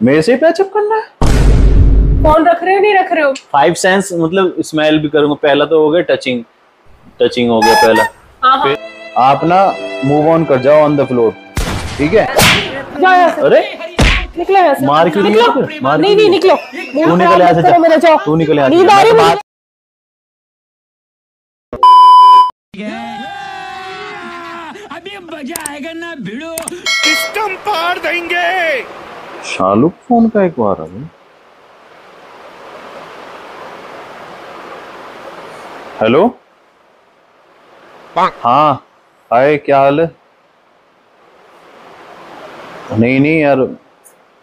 मेरे से पैचअप करना है। फ़ोन रख रहे हो नहीं रख रहे हो? फाइव सेंस मतलब स्मेल भी करूँगा। पहला तो हो गया टचिंग टचिंग हो गया पहला। हाँ हाँ। आप ना मूव ऑन कर जाओ ऑन द फ्लोर ठीक है? अरे! निकलो मार क्यों निकलो। मार नहीं नहीं निकलो। तू निकल यहाँ से करो जाओ। तू निकल यहाँ नींद जा। आ रही मैं तो अभी मज़ा आएगा ना भिड़ो। सिस्टम पार देंगे? शालू फ़ोन का एक बार अभी। हेलो? हाँ हाय क्या हाल है? नहीं नहीं यार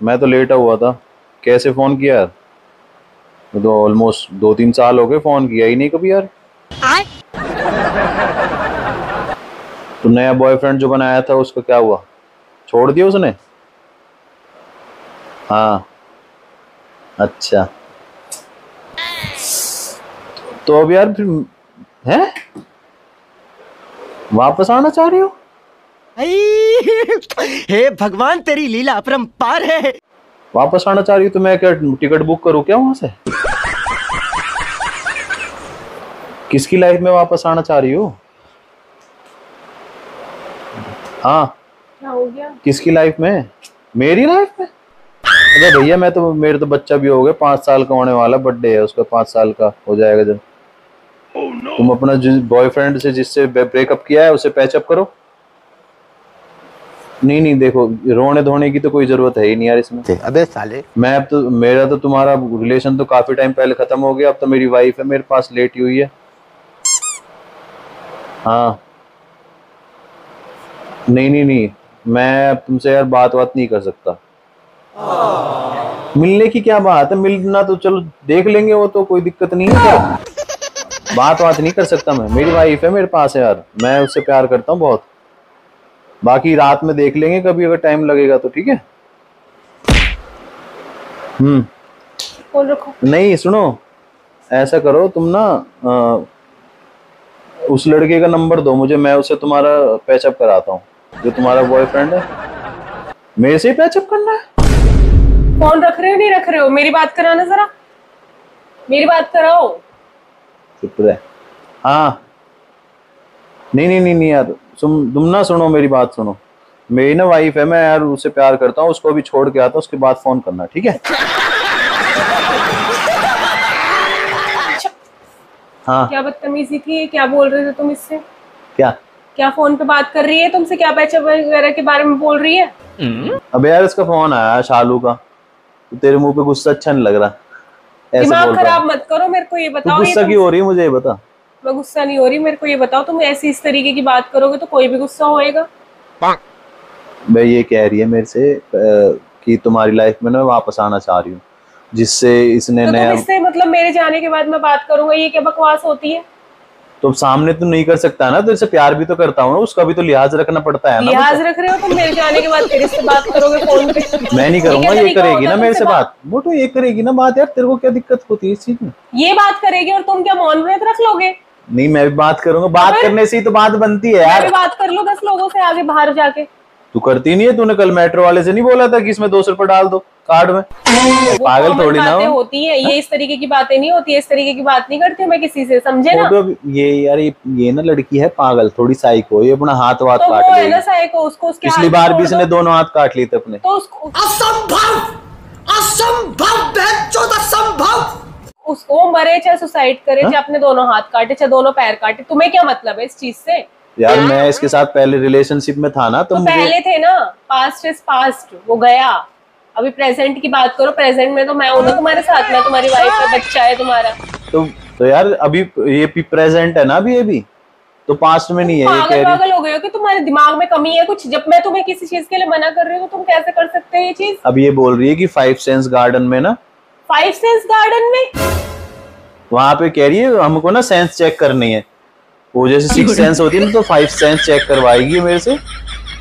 मैं तो लेटा हुआ था। कैसे फ़ोन किया यार? मैं तो ऑलमोस्ट दो तीन साल हो गए फ़ोन किया ही नहीं कभी यार। तो नया बॉयफ्रेंड जो बनाया था उसका क्या हुआ? छोड़ दिया उसने? हाँ। अच्छा। तो अब यार फिर हैं? वापस आना चाह रही हो? हे भगवान तेरी लीला अपरंपार है। वापस आना चाह रही हो तो मैं क्या टिकट बुक करूँ क्या वहाँ से? किसकी लाइफ में वापस आना चाह रही हो? हाँ। क्या हो गया? किसकी लाइफ में? मेरी लाइफ में? अरे भैया मैं तो मेरे तो बच्चा भी हो गया पाँच साल का होने वाला बर्थडे है उसका पाँच साल का हो जाएगा जब। तुम अपना जिस बॉयफ्रेंड से जिससे ब्रेकअप किया है उसे पैचअप करो। नहीं नहीं देखो रोने धोने की तो कोई ज़रूरत है ही नहीं यार इसमें। अबे साले। मैं अब तो मेरा तो तुम्हारा रिलेशन तो काफ़ी टाइम पहले खत्म हो गया अब तो मेरी वाइफ है मेरे पास लेटी हुई है। हाँ। नहीं नहीं नहीं मैं तुमसे यार बात बात नहीं कर सकता। मिलने की क्या बात है? मिलना तो चलो देख लेंगे वो तो कोई दिक्कत नहीं है क्या? बात बात नहीं कर सकता मैं। मेरी वाइफ है मेरे पास है यार। मैं उससे प्यार करता हूँ बहुत। बाकी रात में देख लेंगे कभी अगर टाइम लगेगा तो ठीक है? हम्म। फ़ोन रखो। नहीं सुनो। ऐसा करो तुम ना अ, उस लड़के का नंबर दो मुझे मैं उसे तुम्हारा पैचअप कराता हूँ। जो तुम्हारा बॉयफ्रेंड है। मेरे से ही पैचअप करना है? फ़ोन रख रहे हो नहीं रख रहे हो? मेरी बात कराना जरा। मेरी बात कराओ। चुप रहे। हाँ। नहीं नहीं नहीं नहीं यार। तुम तुम ना सुनो मेरी बात सुनो। मेरी ना वाइफ है मैं यार उससे प्यार करता हूँ उसको अभी छोड़ के आता हूँ उसके बाद फ़ोन करना ठीक है? हाँ। क्या बदतमीजी की क्या बोल रहे थे तुम इससे? क्या? क्या फ़ोन पे बात कर रही है तुमसे? क्या पैचअप वगैरह के बारे में बोल रही है? अबे यार इसका फ़ोन आया शालू का। तो तेरे मुँह पे गुस्सा अच्छा नहीं लग रहा। ऐसे दिमाग बोल रहा खराब मत करो मेरे को ये बताओ गुस्सा क्यों हो रही है मुझे ये बता। मैं गुस्सा नहीं हो रही मेरे को ये बताओ तुम ऐसी इस तरीके की बात करोगे तो कोई भी गुस्सा होएगा? मैं ये कह रही है मेरे से कि तुम्हारी लाइफ में ना मैं वापस आना चाह रही हूँ जिससे इसने तो नया इससे मतलब मेरे जाने के बाद मैं बात करूँगा ये क्या बकवास होती है? तो सामने तो नहीं कर सकता ना तो इससे प्यार भी तो करता हूँ उसका भी तो लिहाज रखना पड़ता है ना लिहाज रख रहे हो तुम मेरे जाने के बाद फिर इससे बात करोगे फ़ोन पे? मैं नहीं करूँगा ये करेगी ना मेरे से बात। वो तो ये करेगी ना बात यार तेरे को क्या दिक्कत होती है इस चीज़ में? ये बात करेगी और तुम क्या मौन व्रत रख लोगे? नहीं मैं भी बात करूँगा बात करने से ही तो बात बनती है यार। बात कर लो दस लोगों से आगे बाहर जाके। तू करती नहीं है? तूने कल मेट्रो वाले से नहीं बोला था कि इसमें दो सौ रुपये डाल दो कार्ड में? पागल थोड़ी ना हो। होती है। ये इस तरीके की बातें नहीं होती है इस तरीके की बात नहीं करती हूँ मैं किसी से समझे ना? तो ये यार ये, ये ना लड़की है पागल थोड़ी साइको ये अपना हाथ वाथ तो काट है लेगी। ना साइको उसको उसके पिछली बार भी इसने दोनों हाथ काट लिए थे अपने। तो उसको असंभव असंभव असंभव। उसको मरे चाहे सुसाइड करे हाँ? चाहे अपने दोनों हाथ काटे चाहे दोनों पैर काटे। तुम्हें क्या मतलब है इस चीज़ से? यार मैं इसके साथ पहले रिलेशनशिप में था ना तो तो मुझे पहले थे ना पास्ट इज़ पास्ट वो गया। अभी प्रेजेंट की बात करो प्रेजेंट में तो मैं हूँ ना तुम्हारे साथ में तुम्हारी वाइफ है बच्चा है तुम्हारा। तो तो यार अभी ये प्रेजेंट है ना अभी ये भी? तो पास्ट में नहीं है ये कह रही पागल हो गए हो कि तुम्हारे दिमाग में कमी है कुछ? जब मैं तुम्हें किसी चीज़ के लिए मना कर रही हूँ तो तुम कैसे कर सकते हो ये चीज़? अब ये बोल रही है कि फाइव सेंस गार्डन में ना फाइव सेंस गार्डन में? वहाँ पे कह रही है हमको ना सेंस चेक करनी है। वो जैसे सिक्स सेंस होती है ना तो फाइव सेंस चेक करवाएगी मेरे से।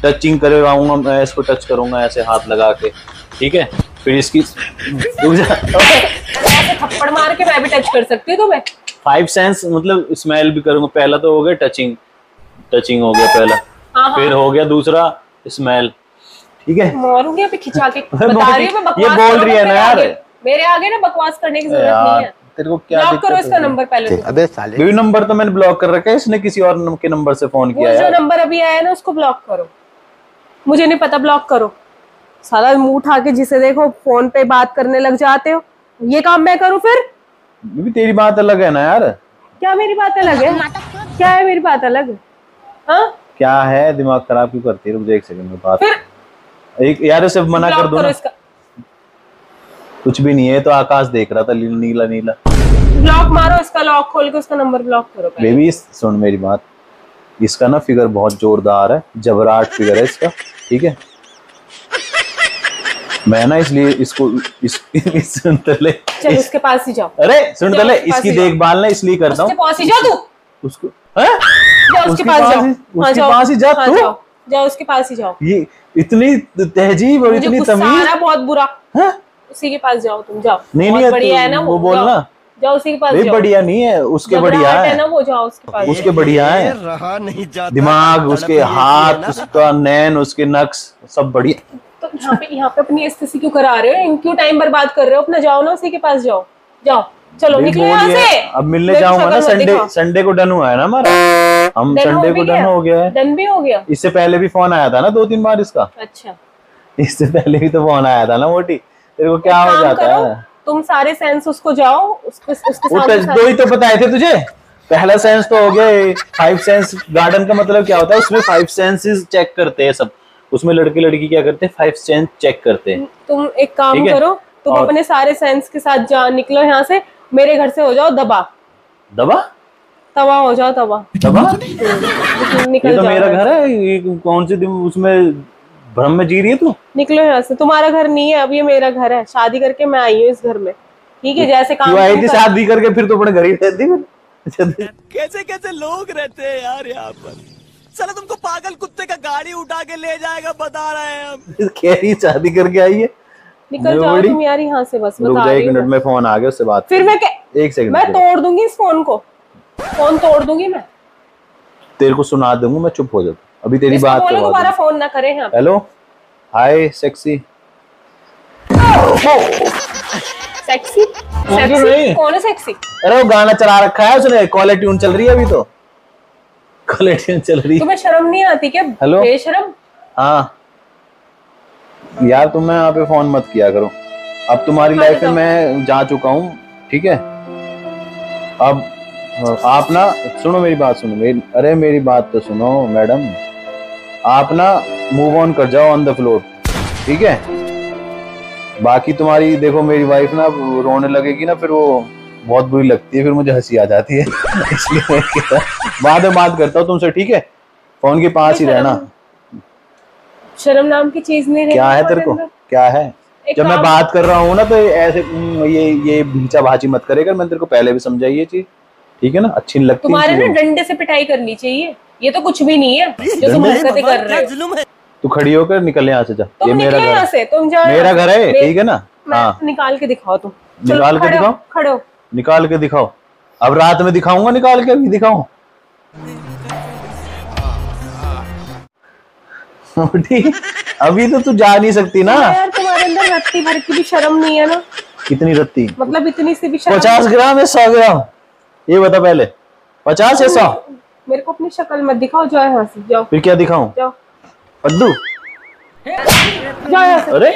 टचिंग करवाऊँगा मैं इसको टच करूँगा ऐसे हाथ लगा के। ठीक है? फिर इसकी थप्पड़ मार के मैं भी टच कर सकती हूँ तुम्हें? फाइव सेंस मतलब स्मेल भी करूँगा। पहला तो हो गया टचिंग टचिंग हो गया पहला। हाँ हाँ। फिर हो गया दूसरा स्मेल ठीक है? मारूँगी अभी खिंचा के? बता रही हूँ मैं बकवास ये बोल रही है ना यार। मेरे आगे ना बकवास करने की ज़रूरत नहीं है। तेरे को क्या ब्लॉक करो इसका है? नंबर पहले तो। अबे साले बेबी नंबर तो मैंने ब्लॉक कर रखा है इसने किसी और के नंबर से फ़ोन वो किया जो नंबर अभी आया है ना उसको ब्लॉक करो। मुझे नहीं पता ब्लॉक करो। सारा मुँह उठा के जिसे देखो फ़ोन पे बात करने लग जाते हो। ये काम मैं करूँ फिर? बेबी तेरी बात अलग है ना यार। क्या मेरी बात अलग है? क्या है मेरी बात अलग? हाँ? क्या है? दिमाग खराब क्यों करती है? रुक एक सेकंड में बात फिर एक यार सिर्फ़ मना कर ब्लॉक दो करो ना। इसका। कुछ भी नहीं है तो आकाश देख रहा था नीला नीला ब्लॉक मारो इसका लॉक खोल के उसका नंबर ब्लॉक करो बेबी सुन मेरी बात। इसका ना फिगर बहुत जोरदार है जबराट फिगर है इसका ठीक है? मैं ना इसलिए इसको इस, इस सुन तो ले। चल उसके पास ही जाओ। अरे सुन तो ले इसकी देखभाल ना इसलिए करता उसके हूँ। पास ही जा तू। उसको हैं? जाओ उसके पास जाओ। ही- हाँ, उसके। पास ही जा हाँ, तू? जाओ। उसके पास ही जाओ। ये इतनी तहजीब और इतनी तमीज बहुत बुरा। हैं? उसी के पास जाओ तुम जाओ। नहीं, नहीं, बढ़िया है ना वो वो बोलना। जाओ, उसी के पास जाओ। बढ़िया नहीं है उसके बढ़िया है है। ना वो जाओ उसके पास। उसके बढ़िया है। रहा नहीं जाता दिमाग उसके हाथ उसका नैन उसके नक्स सब बढ़िया। तो यहाँ पे यहाँ पे अपनी स्थिति क्यों करा रहे हो? इन क्यों टाइम बर्बाद कर रहे हो? अपना जाओ ना उसी के पास जाओ। जाओ। चलो निकलो यहाँ से। अब मिलने जाऊँगा ना संडे संडे को डन हुआ है ना हमारा। हम संडे को डन हो। गया है। डन भी हो गया। इससे पहले भी फ़ोन आया था ना दो तीन बार इसका। अच्छा। इससे पहले भी तो फ़ोन आया था ना मोटी। तेरे को क्या हो जाता है? तुम सारे सेंस उसको जाओ उसके उसके वो टच- दो ही तो बताए थे तुझे। पहला सेंस तो हो गया फाइव सेंस गार्डन का मतलब क्या होता है? उसमें फाइव सेंसेस चेक करते हैं सब। उसमें लड़के लड़की क्या करते हैं? फाइव सेंस चेक करते हैं। तुम एक काम करो तुम और- अपने सारे सेंस के साथ जा निकलो यहाँ से। मेरे घर से हो जाओ दबा। दबा? तवा हो जाओ तवा। दबा? निकल ये तो जाओ। मेरा घर है कौन से उसमें भ्रम में जी रही है तू? निकलो यहाँ से। तुम्हारा घर नहीं है अब ये मेरा घर है। शादी करके मैं आई हूँ इस घर में। ठीक है जैसे काम आई थी शादी करके फिर तो अपने घर ही रहती फिर। कैसे कैसे लोग रहते हैं यार यहाँ पर? चलो तुमको पागल कुत्ते का गाड़ी उठा के ले जाएगा बता रहे हैं हम। कह रही शादी करके आई है? निकल जाओ तुम यार यहाँ से बस रुक बता रही एक मिनट में। फ़ोन आ गया उससे बात फिर मैं एक सेकंड मैं तोड़ दूँगी इस फ़ोन को। फ़ोन तोड़ दूँगी मैं? तेरे को सुना दूँगा मैं चुप हो जाता अभी तेरी बात बोलो दोबारा फ़ोन ना करे यहाँ पे। Hello. Hi sexy sexy sexy कौन है सेक्सी अरे वो गाना चला रखा है उसने। कॉलर ट्यून चल रही है अभी तो। कॉलर ट्यून चल रही है। तुम्हें शर्म नहीं आती क्या? हेलो? बेशरम? हाँ। यार तुम मैं यहाँ पे फ़ोन मत किया करो। अब तुम्हारी हाँ, लाइफ में मैं जा चुका हूँ ठीक है? अब आप ना सुनो मेरी बात सुनो। मेरी अरे मेरी बात तो सुनो मैडम। आप ना मूव ऑन कर जाओ ऑन द फ्लोर ठीक है? बाकी तुम्हारी देखो मेरी वाइफ ना रोने लगेगी ना फिर वो बहुत बुरी लगती है फिर मुझे हँसी आ जाती है। इसलिए मैं बाद में बात करता हूँ तुमसे ठीक है? फ़ोन के पास ही रहना। शर्म नाम की चीज़ नहीं क्या है तेरे को? क्या है? जब मैं बात कर रहा हूँ ना तो ऐसे हम्म, ये ये भीचा भाची मत करेगा मैंने तेरे को पहले भी समझाई ये चीज़ ठीक है ना? अच्छी नहीं लगती तुम्हारे ना डंडे से पिटाई करनी चाहिए। ये तो कुछ भी नहीं है जो तुम? हरकतें कर रहे हो। तू खड़ी होकर निकल यहाँ से जा। ये मेरा घर है। से तुम जाओ मेरा घर है ठीक है ना? हाँ। निकाल के दिखाओ तुम। निकाल के दिखाओ? खड़े निकाल के दिखाओ। अब रात में दिखाऊँगा निकाल के अभी दिखाऊँ। ठीक अभी तो तू जा नहीं सकती ना। यार तुम्हारे अंदर रत्ती भर की भी शर्म नहीं है ना? कितनी रत्ती? मतलब इतनी सी भी शर्म पचास ग्राम या सौ ग्राम? ये बता पहले। पचास या सौ? मेरे को अपनी शक्ल मत दिखाओ जाओ यहाँ से जाओ। फिर क्या दिखाऊँ? जाओ। पद्दू जाओ यहाँ से। अरे।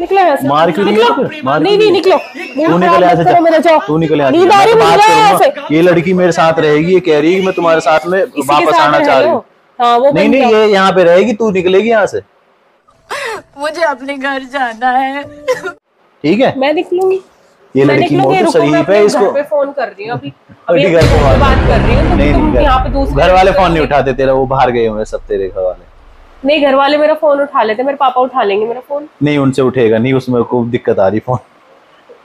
निकलो यहाँ से। मार क्यों निकलो। मार नहीं नहीं निकलो। तू निकल यहाँ से मेरा जाओ। तू निकल यहाँ नींद आ रही मुझे यहाँ से। ये लड़की मेरे साथ रहेगी ये कह रही है मैं तुम्हारे साथ में वापस आना चाह रही हूँ। हाँ नहीं नहीं ये यहाँ पे रहेगी तू निकलेगी यहाँ से। मुझे अपने घर जाना है। ठीक है? मैं निकलूँगी। ये लड़की बहुत शरीफ है इसको पे फ़ोन कर रही हूँ अभी। अभी घर पे बात- कर रही हूँ नहीं नहीं यहाँ पे दूसरे घर वाले फ़ोन नहीं उठाते तेरा वो बाहर गए हुए सब तेरे घर वाले नहीं घर वाले मेरा फ़ोन उठा लेते मेरे पापा उठा लेंगे मेरा फ़ोन नहीं उनसे उठेगा नहीं उसमें को दिक्कत आ रही फ़ोन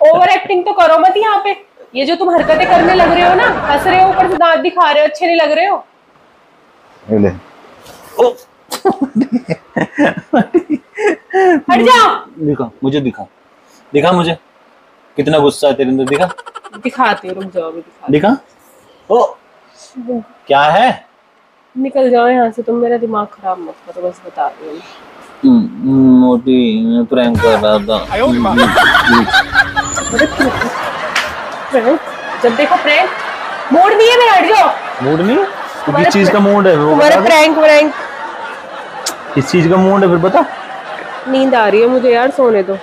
ओवर एक्टिंग तो करो मत यहाँ पे। ये जो तुम हरकतें करने लग रहे हो ना हंस रहे हो ऊपर से दांत दिखा रहे हो अच्छे नहीं लग रहे हो? ले। हट जाओ। दिखा मुझे दिखा। दिखा मुझे। कितना गुस्सा है तेरे अंदर? दिखा। दिखाती रुक जाओ अभी दिखा दिखा। ओ क्या है? निकल जाओ यहाँ से तुम मेरा दिमाग खराब मत करो बस बता रही हूँ। मोटी मैं प्रैंक कर रहा था। प्रैंक जब देखो प्रैंक मूड नहीं है मेरा हट जाओ। मूड नहीं है? तो किस चीज़ का मूड है? वो तुम्हारे बता दे। प्रैंक प्रैंक किस चीज़ का मूड है फिर बता। नींद आ रही है मुझे यार सोने दो।